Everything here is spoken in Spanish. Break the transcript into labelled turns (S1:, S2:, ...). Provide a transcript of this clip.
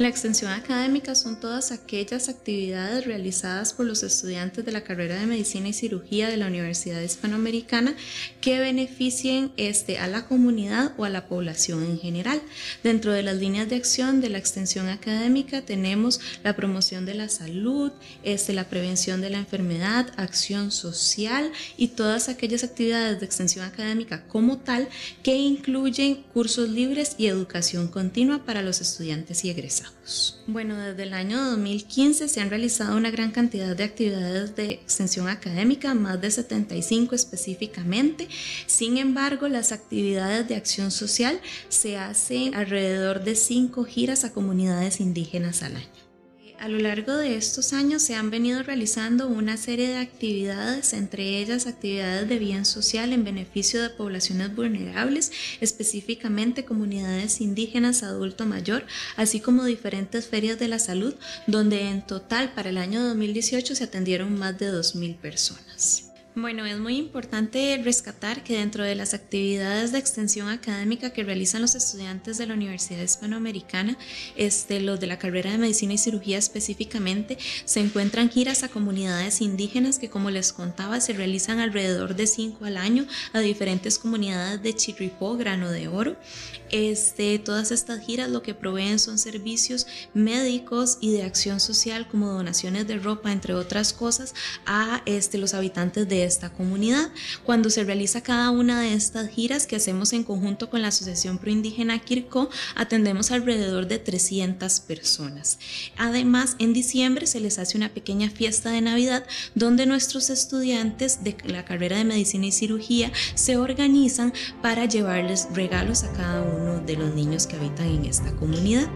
S1: La extensión académica son todas aquellas actividades realizadas por los estudiantes de la carrera de Medicina y Cirugía de la Universidad Hispanoamericana que beneficien este, a la comunidad o a la población en general. Dentro de las líneas de acción de la extensión académica tenemos la promoción de la salud, este, la prevención de la enfermedad, acción social y todas aquellas actividades de extensión académica como tal que incluyen cursos libres y educación continua para los estudiantes y egresados. Bueno, desde el año 2015 se han realizado una gran cantidad de actividades de extensión académica, más de 75 específicamente. Sin embargo, las actividades de acción social se hacen alrededor de 5 giras a comunidades indígenas al año. A lo largo de estos años se han venido realizando una serie de actividades, entre ellas actividades de bien social en beneficio de poblaciones vulnerables, específicamente comunidades indígenas, adulto mayor, así como diferentes ferias de la salud, donde en total para el año 2018 se atendieron más de 2.000 personas. Bueno, es muy importante rescatar que dentro de las actividades de extensión académica que realizan los estudiantes de la Universidad Hispanoamericana, este, los de la carrera de Medicina y Cirugía específicamente, se encuentran giras a comunidades indígenas que, como les contaba, se realizan alrededor de cinco al año a diferentes comunidades de Chirripó, Grano de Oro. Este, todas estas giras lo que proveen son servicios médicos y de acción social como donaciones de ropa, entre otras cosas, a este, los habitantes de esta comunidad. Cuando se realiza cada una de estas giras que hacemos en conjunto con la Asociación Proindígena Kirko, atendemos alrededor de 300 personas. Además, en diciembre se les hace una pequeña fiesta de Navidad donde nuestros estudiantes de la carrera de Medicina y Cirugía se organizan para llevarles regalos a cada uno de los niños que habitan en esta comunidad.